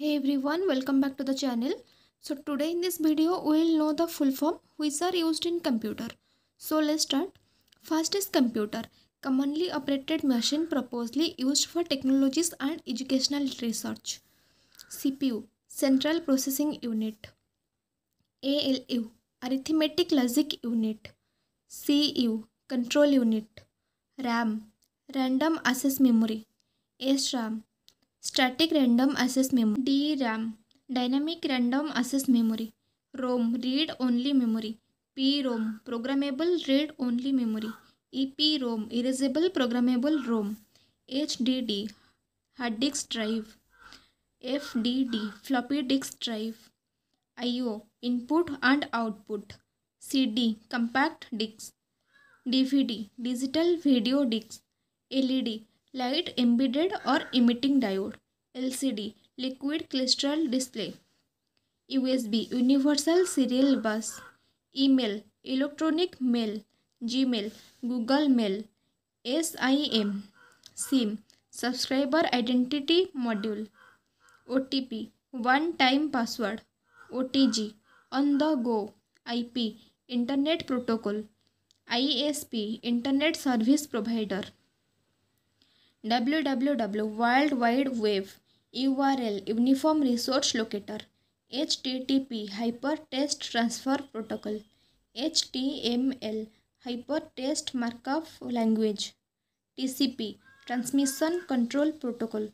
Hey everyone, welcome back to the channel. So today in this video we will know the full form which are used in computer. So let's start. First is computer, commonly operated machine purposely used for technologies and educational research. CPU, Central Processing Unit. ALU, Arithmetic Logic Unit. CU, Control Unit. RAM, Random Access Memory. SRAM, Static Random Access Memory. DRAM, Dynamic Random Access Memory. ROM, Read Only Memory. PROM, Programmable Read Only Memory. EPROM, Erasable Programmable ROM. HDD, Hard Disk Drive. FDD, Floppy Disk Drive. IO, Input and Output. CD, Compact Disc. DVD, Digital Video Disc. LED, light embedded और emitting diode, LCD, liquid crystal display, USB, universal serial bus, email, electronic mail, Gmail, Google mail S I M SIM, subscriber identity module O T P one time password O T G on the go I P internet protocol I S P internet service provider. W W W world wide web U R L uniform resource locator H T T P hyper text transfer protocol H T M L hyper text markup language T C P transmission control protocol